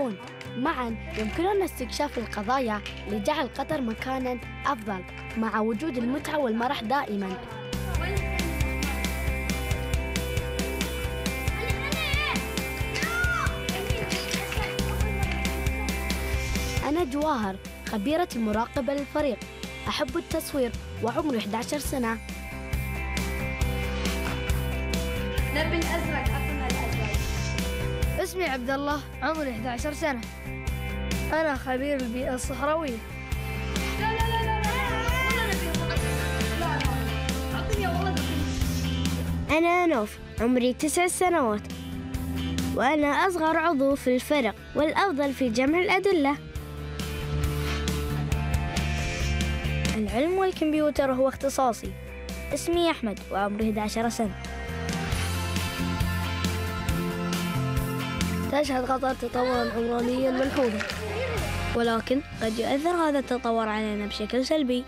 المحققون معا يمكننا استكشاف القضايا لجعل قطر مكانا أفضل مع وجود المتعة والمرح دائما. أنا جواهر خبيرة المراقبة للفريق. أحب التصوير وعمري 11 سنة. نبي الأزرق. اسمي عبد الله عمري 11 سنة. أنا خبير البيئة الصحراوية. أنا نوف عمري تسع سنوات. وأنا أصغر عضو في الفرق والأفضل في جمع الأدلة. العلم والكمبيوتر هو اختصاصي. اسمي أحمد وعمري 11 سنة. تشهد قطر تطورا عمرانيا ملحوظا ولكن قد يؤثر هذا التطور علينا بشكل سلبي.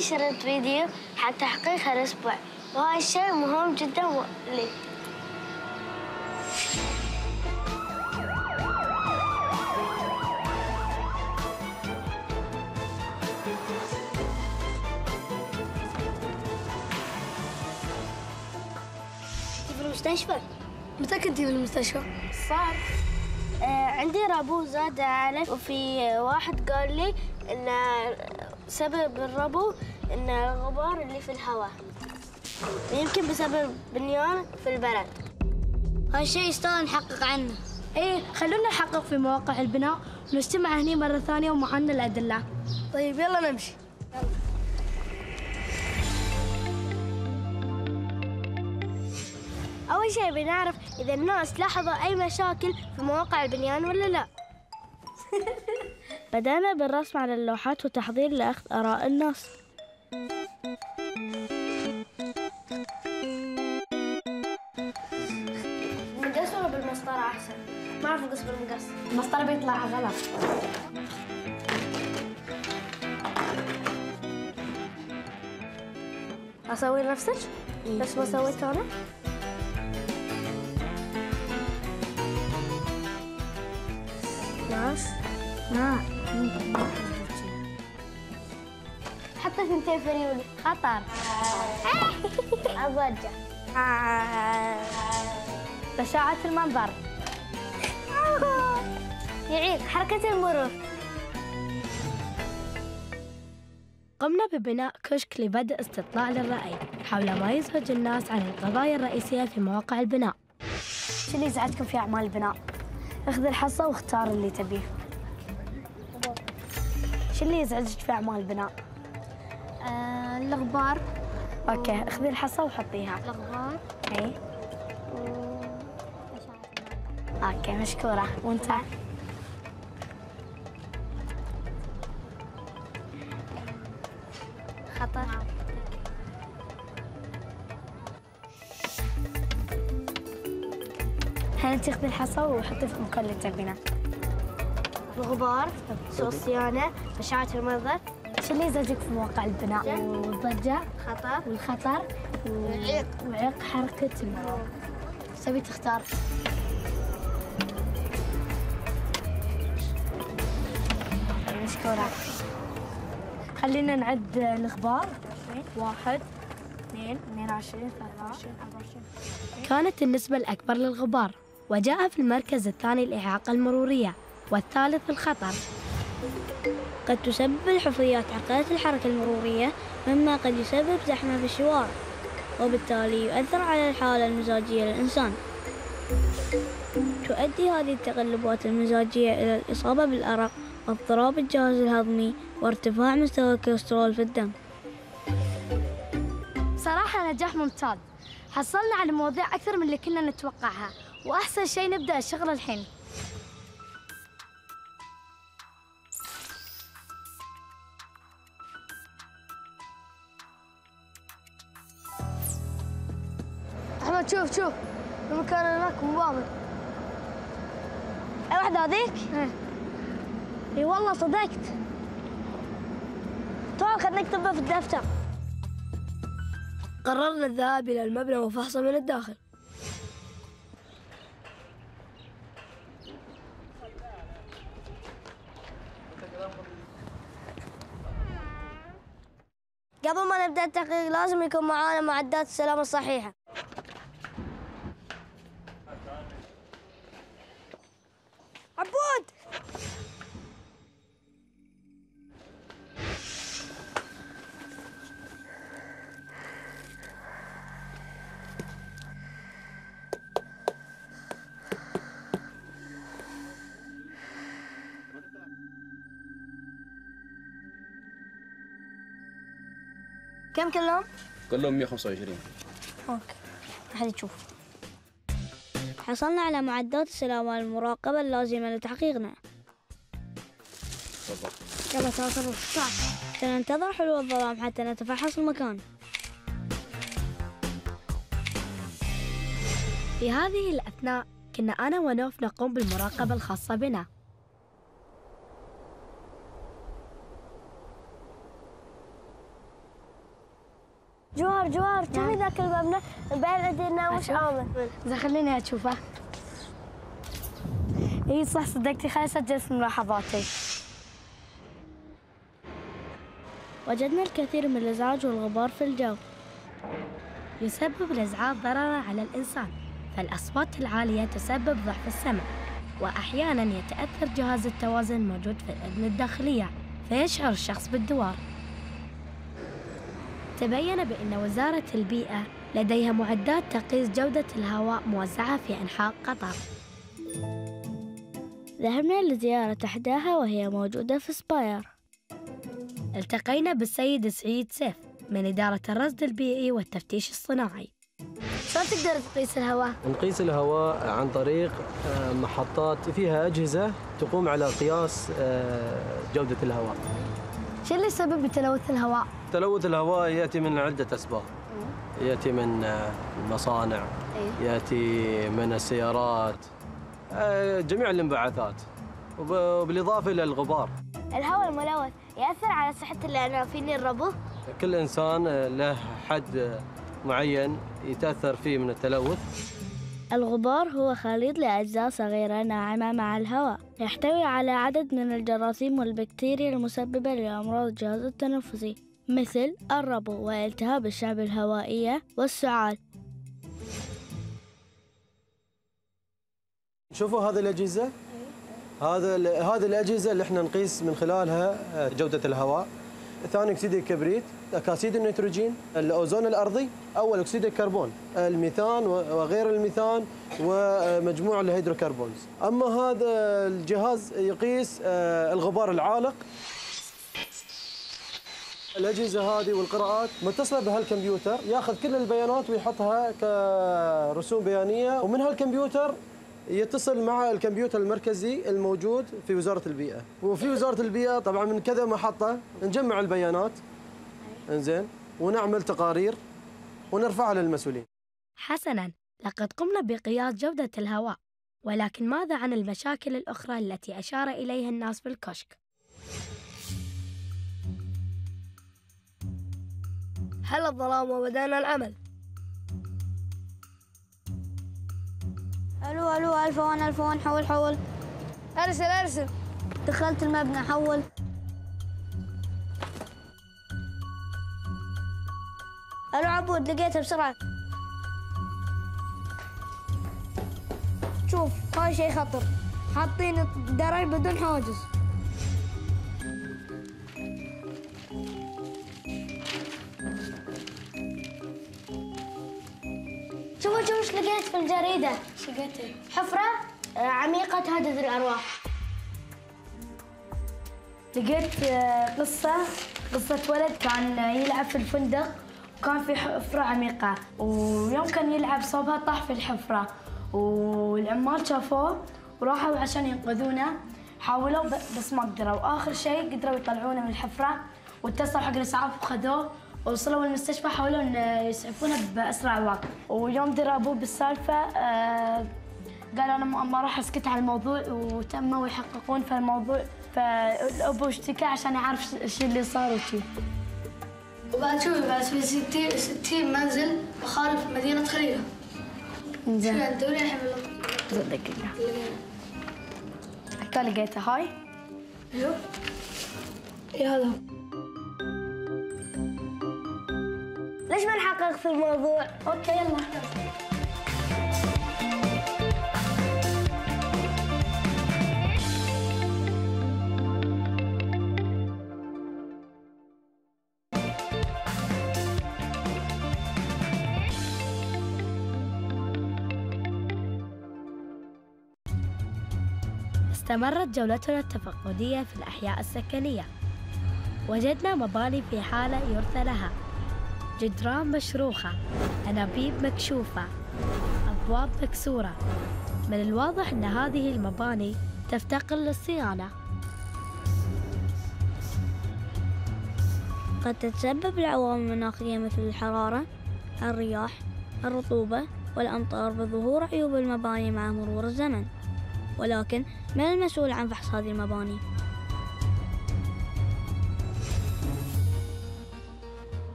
شريط فيديو حق تحقيق هالأسبوع وهذا الشيء مهم جدا لي. المستشفى. متى كنتي في المستشفى؟ صار. آه عندي ربو زاد علي وفي واحد قال لي إن سبب الربو إن الغبار اللي في الهواء. يمكن بسبب بنيان في البلد. هالشيء يستاهل نحقق عنه. إيه خلونا نحقق في مواقع البناء ونجتمع هني مرة ثانية ومعنا الأدلة. طيب يلا نمشي. أول شيء بنعرف إذا الناس لاحظوا أي مشاكل في مواقع البنيان ولا لا بدأنا بالرسم على اللوحات وتحضير لأخذ آراء الناس بالمقص ولا بالمسطرة أحسن؟ ما أعرف أقص بالمقص المسطرة بيطلع غلط أسوي نفسك؟ بس ما سويت أنا؟ ما حتى ثنتين فريولي خطر أبرجع بشاعة المنظر. يعيد حركة المرور. قمنا ببناء كشك لبدء استطلاع للرأي حول ما يزعج الناس عن القضايا الرئيسية في مواقع البناء. شو اللي يزعجكم في أعمال البناء؟ اخذ الحصة واختار اللي تبيه. شو اللي يزعجك في أعمال البناء؟ آه الغبار أوكي اخذي الحصة وحطيها. الغبار إي. أوكي مشكورة. وأنت؟ خطر. الحين تأخذي الحصى وحطي في المكان اللي تبينه الغبار سوء الصيانة أشعة المنظر. شو اللي يزعجك في مواقع البناء؟ والضجة. خطر. والخطر. العيق وعيق حركة تبي تختار؟ مشكورة خلينا نعد الغبار. واحد اثنين اثنين وعشرين ثلاثة وعشرين أربعة وعشرين. كانت النسبة الأكبر للغبار وجاء في المركز الثاني الإعاقة المرورية. والثالث الخطر. قد تسبب الحفريات عقدة الحركة المرورية مما قد يسبب زحمة في الشوارع وبالتالي يؤثر على الحالة المزاجية للإنسان. تؤدي هذه التقلبات المزاجية إلى الإصابة بالأرق واضطراب الجهاز الهضمي وارتفاع مستوى الكوليسترول في الدم. صراحة نجاح ممتاز. حصلنا على مواضيع أكثر من اللي كنا نتوقعها وأحسن شيء نبدأ الشغل الحين. شوف شوف. المكان هناك مبامن أي واحدة هذيك؟ إي والله صدقت. تعال خلينا نكتبها في الدفتر. قررنا الذهاب إلى المبنى وفحصه من الداخل. قبل ما نبدأ التحقيق لازم يكون معانا معدات السلامة الصحيحة. عبود! كم كلهم؟ كلهم 125 أوكي. أحد يشوف حصلنا على معدات السلامة المراقبة اللازمة لتحقيقنا. يلا تعال سننتظر حلول الظلام حتى نتفحص المكان. في هذه الأثناء كنا أنا ونوف نقوم بالمراقبة الخاصة بنا. جوهر شوفي ذاك المبنى عندنا وش عامل إذا خليني أشوفه إي صح صدقتي خليني أسجل في ملاحظاتي وجدنا الكثير من الإزعاج والغبار في الجو. يسبب الإزعاج ضررا على الإنسان فالأصوات العالية تسبب ضعف السمع وأحيانا يتأثر جهاز التوازن الموجود في الأذن الداخلية فيشعر الشخص بالدوار. تبين بأن وزارة البيئة لديها معدات تقيس جودة الهواء موزعة في أنحاء قطر. ذهبنا لزيارة إحداها وهي موجودة في سباير. التقينا بالسيد سعيد سيف من إدارة الرصد البيئي والتفتيش الصناعي. شلون تقدر تقيس الهواء؟ نقيس الهواء عن طريق آه، محطات فيها أجهزة تقوم على قياس آه، جودة الهواء. شو اللي يسبب بتلوث الهواء؟ تلوث الهواء يأتي من عدة أسباب. يأتي من آه، المصانع. يأتي من السيارات. آه، جميع الانبعاثات. وب- وبالإضافة إلى الغبار. الهواء الملوث يأثر على صحة العنافين الربو كل إنسان آه، له حد معين يتأثر فيه من التلوث. الغبار هو خليط لأجزاء صغيرة ناعمة مع الهواء. يحتوي على عدد من الجراثيم والبكتيريا المسببة لأمراض الجهاز التنفسي مثل الربو والتهاب الشعب الهوائية والسعال. شوفوا هذه الأجهزة. هذا هذه الأجهزة اللي إحنا نقيس من خلالها جودة الهواء. ثاني أكسيد الكبريت أكاسيد النيتروجين الأوزون الأرضي أول أكسيد الكربون الميثان وغير الميثان ومجموع ال hydrocarbons. أما هذا الجهاز يقيس آه، الغبار العالق. الأجهزة هذه والقراءات متصلة بهالكمبيوتر ياخذ كل البيانات ويحطها كرسوم بيانية. ومن هالكمبيوتر يتصل مع الكمبيوتر المركزي الموجود في وزارة البيئة. وفي وزارة البيئة طبعا من كذا محطة نجمع البيانات. إنزين. ونعمل تقارير. ونرفعها للمسؤولين. حسنا. لقد قمنا بقياس جودة الهواء. ولكن ماذا عن المشاكل الأخرى التي أشار إليها الناس في الكشك؟ حل الظلام وبدأنا العمل ألو ألو الفون الفون حول حول ارسل ارسل دخلت المبنى حول ألو عبود لقيتها بسرعة شوف هاي شيء خطر حاطين درج بدون حواجز شوفوا شوفوا إيش لقيت في الجريدة لقيت؟ حفرة؟ آه، عميقة تهدد الأرواح. لقيت آه، قصة قصة ولد كان يلعب في الفندق وكان في حفرة عميقة. ويوم كان يلعب صوبها طاح في الحفرة. والعمال شافوه وراحوا عشان ينقذونه. حاولوا بس ما قدروا. آخر شيء قدروا يطلعونه من الحفرة واتصلوا حق الإسعاف وخذوه. وصلوا المستشفى حاولوا إن يسعفونه بأسرع وقت. ويوم درى أبوه بالسالفة آه، قال أنا ما راح أسكت على الموضوع وتموا يحققون في الموضوع. فالأبو اشتكى عشان يعرف إيش اللي صار وشي. وبعد شوي بعد في 60 60 منزل مخالف مدينة خليلة. شو زين يعني الدوري الحين دقيقة حتى لقيته هاي؟ أيوه يا هذا ليش ما نحقق في الموضوع؟ أوكي يلا. استمرت جولتنا التفقدية في الأحياء السكنية. وجدنا مباني في حالة يرثى لها. جدران مشروخة أنابيب مكشوفة أبواب مكسورة. من الواضح أن هذه المباني تفتقر للصيانة. قد تتسبب العوامل المناخية مثل الحرارة، الرياح، الرطوبة والأمطار بظهور عيوب المباني مع مرور الزمن. ولكن من المسؤول عن فحص هذه المباني؟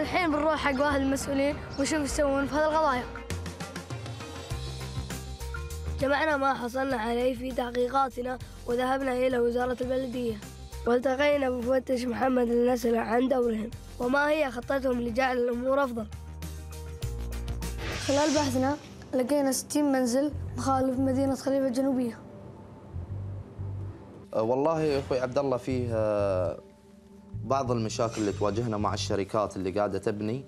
الحين بنروح حق واحد من المسؤولين ونشوف إيش يسوون في هذه القضايا. جمعنا ما حصلنا عليه في تحقيقاتنا وذهبنا إلى وزارة البلدية. والتقينا بمفتش محمد لنسأل عن دورهم وما هي خطتهم لجعل الأمور أفضل. خلال بحثنا لقينا 60 منزل مخالف مدينة خليفة الجنوبية. أه، والله يا أخوي عبد الله فيه أه، بعض المشاكل اللي تواجهنا مع الشركات اللي قاعدة تبني.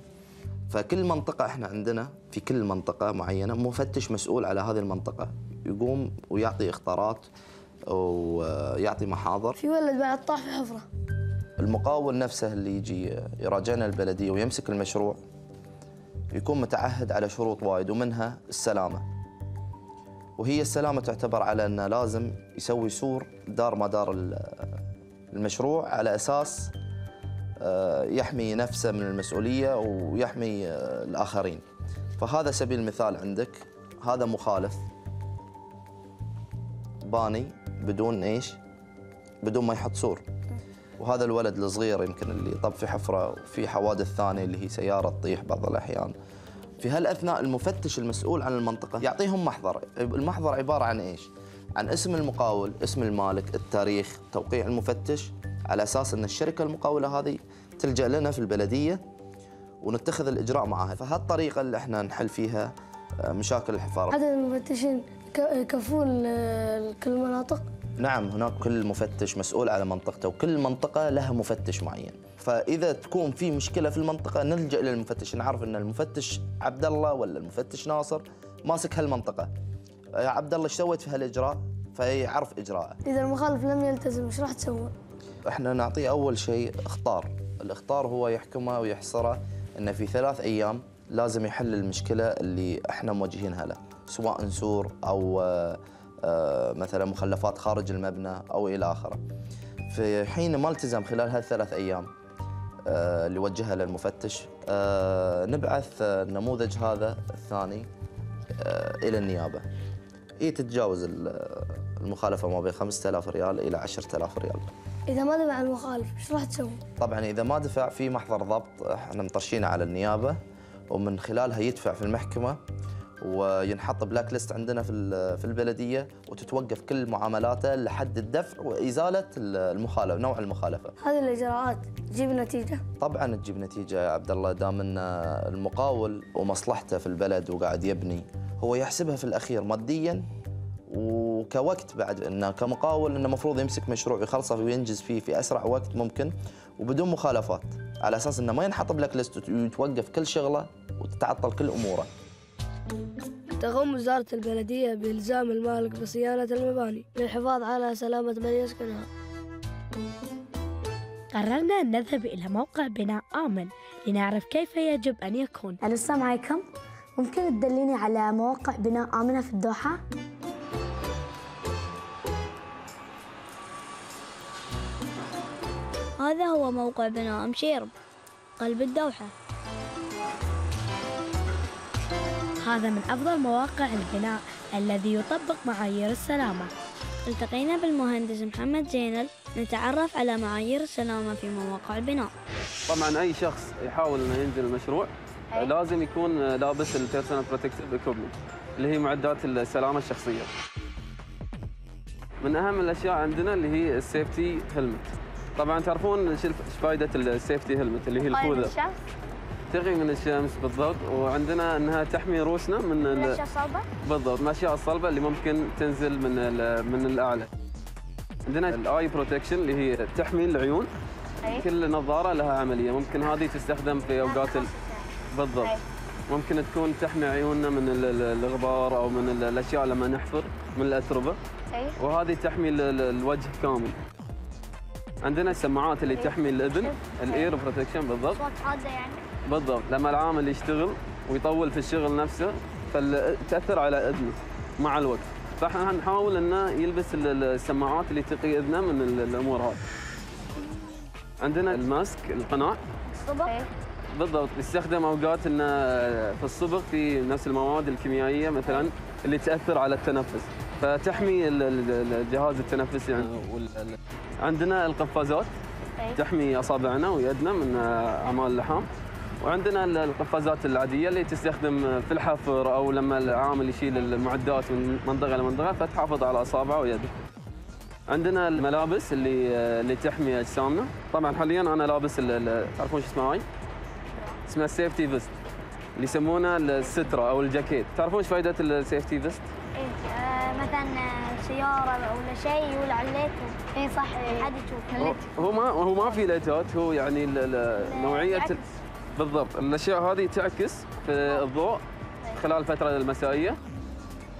فكل منطقة إحنا عندنا في كل منطقة معينة مفتش مسؤول على هذه المنطقة. يقوم ويعطي اخطارات ويعطي محاضر. في ولد بعد طاح في حفرة. المقاول نفسه اللي يجي يراجعنا البلدية ويمسك المشروع يكون متعهد على شروط وايد ومنها السلامة. وهي السلامة تعتبر على إنه لازم يسوي سور دار مدار ال- المشروع على أساس يحمي نفسه من المسؤولية ويحمي آه، الآخرين. فهذا سبيل المثال عندك. هذا مخالف. باني بدون إيش؟ بدون ما يحط سور. وهذا الولد الصغير يمكن اللي طب في حفرة وفي حوادث ثانية اللي هي سيارة تطيح بعض الأحيان. في هالأثناء المفتش المسؤول عن المنطقة يعطيهم محضر المحضر عبارة عن إيش؟ عن اسم المقاول اسم المالك التاريخ توقيع المفتش. على أساس أن الشركة المقاولة هذه تلجأ لنا في البلدية ونتخذ الإجراء معها. فهالطريقة اللي إحنا نحل فيها آه، مشاكل الحفاره عدد المفتشين يكفون ل- لكل المناطق نعم هناك كل مفتش مسؤول على منطقته وكل منطقة لها مفتش معين. فإذا تكون في مشكلة في المنطقة نلجأ إلى المفتش نعرف أن المفتش عبد الله ولا المفتش ناصر ماسك هالمنطقة. يا عبد الله إيش سويت في هالإجراء؟ فيعرف إجراءه. إذا المخالف لم يلتزم إيش راح تسوون؟ إحنا نعطيه أول شيء اخطار الاخطار هو يحكمه ويحصره إنه في ثلاث أيام لازم يحل المشكلة اللي إحنا موجهينها له سواء سور أو آه، مثلا مخلفات خارج المبنى أو إلى آخره. في حين ما التزم خلال هالثلاث أيام آه، اللي وجهها للمفتش آه، نبعث النموذج هذا الثاني إلى النيابة. هي تتجاوز ال- المخالفة ما بين 5000 ريال إلى 10000 ريال. إذا ما دفع المخالف إيش راح تسوون؟ طبعا إذا ما دفع في محضر ضبط إحنا مطرشينه على النيابة ومن خلالها يدفع في المحكمة وينحط بلاك ليست عندنا في في البلدية وتتوقف كل معاملاته لحد الدفع وإزالة المخالفه نوع المخالفة. هذه الإجراءات تجيب نتيجة؟ طبعا تجيب نتيجة يا عبد الله دام إن المقاول ومصلحته في البلد وقاعد يبني هو يحسبها في الأخير ماديا وكوقت بعد انه كمقاول إنه المفروض يمسك مشروع يخلصه وينجز فيه في أسرع وقت ممكن وبدون مخالفات على أساس إنه ما ينحط بلاك ليست ويتوقف كل شغلة وتتعطل كل أموره. تقوم وزارة البلدية بإلزام المالك بصيانة المباني للحفاظ على سلامة من يسكنها قررنا أن نذهب إلى موقع بناء آمن لنعرف كيف يجب أن يكون السلام عليكم ممكن تدليني على مواقع بناء آمنة في الدوحة؟ هذا هو موقع بناء مشيرب قلب الدوحة هذا من أفضل مواقع البناء الذي يطبق معايير السلامة التقينا بالمهندس محمد زينل نتعرف على معايير السلامة في مواقع البناء طبعا أي شخص يحاول إنه ينزل المشروع لازم يكون لابس ال personal protective equipment اللي هي معدات السلامة الشخصية. من أهم الأشياء عندنا اللي هي ال safety helmet. طبعا تعرفون إيش فائده ال safety helmet اللي هي الخوذة؟ تقي من الشمس بالضبط وعندنا إنها تحمي روسنا من ال- الاشياء صعبه بالضبط من الاشياء الصلبة اللي ممكن تنزل من من الأعلى. عندنا ال eye protection اللي هي تحمي العيون. أي. كل نظارة لها عملية ممكن هذه تستخدم في أوقات ال... بالضبط. أي. ممكن تكون تحمي عيوننا من ال- ال- الغبار أو من ال- الأشياء لما نحفر من الأتربة. أي. وهذه تحمي ال- ال- الوجه كامل. عندنا السماعات اللي تحمي الاذن ال ear protection بالضبط. أصوات حاده يعني. بالضبط لما العامل يشتغل ويطول في الشغل نفسه فتاثر على اذنه مع الوقت. فإحنا نحاول إنه يلبس ال- ال- السماعات اللي تقي اذنه من ال- الأمور هذه. عندنا الماسك القناع. صبغ بالضبط يستخدم أوقات إنه في الصبغ في نفس المواد الكيميائية مثلا اللي تأثر على التنفس. فتحمي ال- ال- الجهاز التنفسي ال- عندنا القفازات أي. تحمي أصابعنا ويدنا من اعمال اللحام وعندنا ال- القفازات العادية اللي تستخدم في الحفر أو لما العامل يشيل المعدات من منطقة لمنطقة فتحافظ على أصابعه ويده. عندنا الملابس اللي اللي تحمي أجسامنا، طبعا حاليا أنا لابس تعرفون شو اسمها هاي؟ اسمها ال safety vest اللي يسمونه السترة أو الجاكيت، تعرفون إيش فائده ال safety vest؟ إيه مثلا سيارة ولا شيء يولع عليك اي صح حد يشوف هو- ما هو ما في ليتات هو يعني ال- ال- نوعية. بالضبط. الأشياء هذه تعكس في الضوء خلال الفترة المسائية.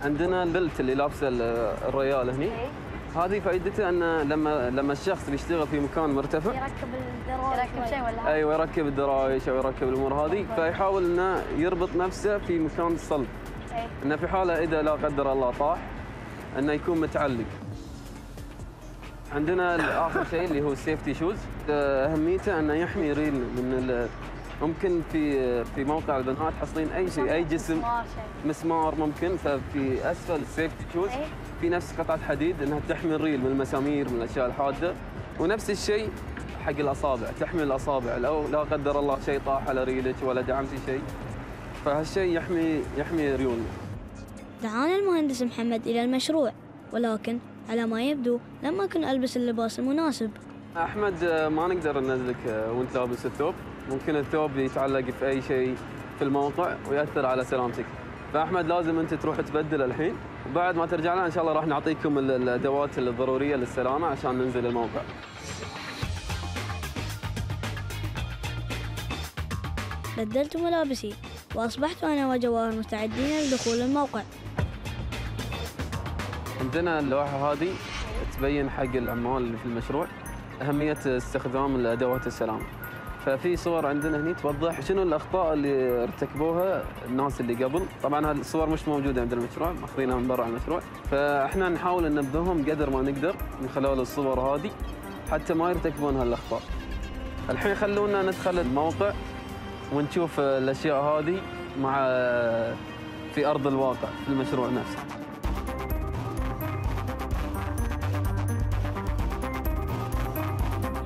عندنا ال belt اللي لابسه ال- الريال هني. هذه فائدته انه لما لما الشخص بيشتغل في مكان مرتفع يركب الدرايش يركب شيء ولا أيوه يركب الدرايش أو يركب الأمور هذه. فيحاول إنه يربط نفسه في مكان صلب. أي. إنه في حالة إذا لا قدر الله طاح أنه يكون متعلق. عندنا اخر شيء اللي هو ال safety shoes أهميته أنه يحمي ريل من ال- ممكن في في موقع البناء تحصلين أي شيء أي جسم. مسمار ممكن. ففي أسفل ال safety shoes. في نفس قطعة حديد إنها تحمي الريل من المسامير من الأشياء الحادة. ونفس الشيء حق الأصابع تحمي الأصابع. لو لا قدر الله شيء طاح على ريلك ولا دعمتي شيء. فهالشيء يحمي يحمي ريولنا. دعانا المهندس محمد إلى المشروع ولكن على ما يبدو لم أكن ألبس اللباس المناسب. أحمد آه، ما نقدر ننزلك آه، وأنت لابس الثوب. ممكن الثوب يتعلق في أي شيء في الموقع ويأثر على سلامتك. فأحمد لازم أنت تروح تبدل الحين. وبعد ما ترجع لنا إن شاء الله راح نعطيكم ال- الأدوات الضرورية للسلامة عشان ننزل الموقع. بدلت ملابسي وأصبحت أنا وجواهر مستعدين لدخول الموقع. عندنا اللوحة هذه تبين حق العمال اللي في المشروع أهمية استخدام الأدوات السلامه ففي صور عندنا هني توضح شنو الأخطاء اللي ارتكبوها الناس اللي قبل. طبعا هذه الصور مش موجودة عند المشروع ماخذينها من برا المشروع. فإحنا نحاول ننبههم قدر ما نقدر من خلال الصور هذه حتى ما يرتكبون هالأخطاء. الحين خلونا ندخل الموقع ونشوف الأشياء هذه مع في أرض الواقع في المشروع نفسه.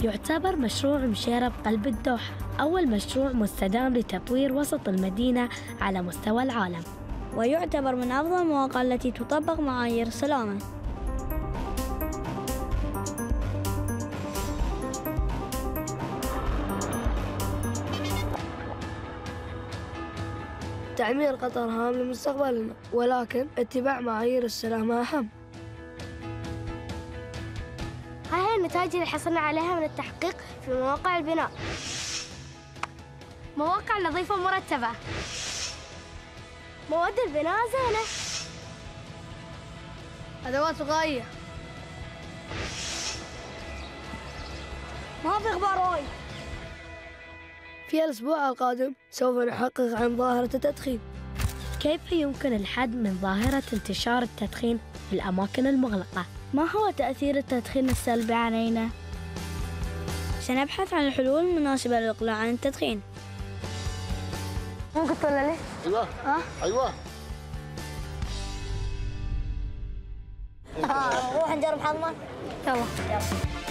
يعتبر مشروع مشيرة بقلب الدوحة أول مشروع مستدام لتطوير وسط المدينة على مستوى العالم. ويعتبر من أفضل المواقع التي تطبق معايير السلامة تعمير قطر هام لمستقبلنا ولكن اتباع معايير السلامة أهم. النتائج اللي حصلنا عليها من التحقيق في مواقع البناء. مواقع نظيفة ومرتبة. مواد البناء زينة. أدوات غاية ما في غبار وايد. في الأسبوع القادم سوف نحقق عن ظاهرة التدخين. كيف يمكن الحد من ظاهرة انتشار التدخين في الأماكن المغلقة؟ ما هو تأثير التدخين السلبي علينا؟ سنبحث عن الحلول المناسبة للإقلاع عن التدخين. ممكن تقول لي؟ أيوه. أيوه. نروح نجرب حظنا. يلا يلا.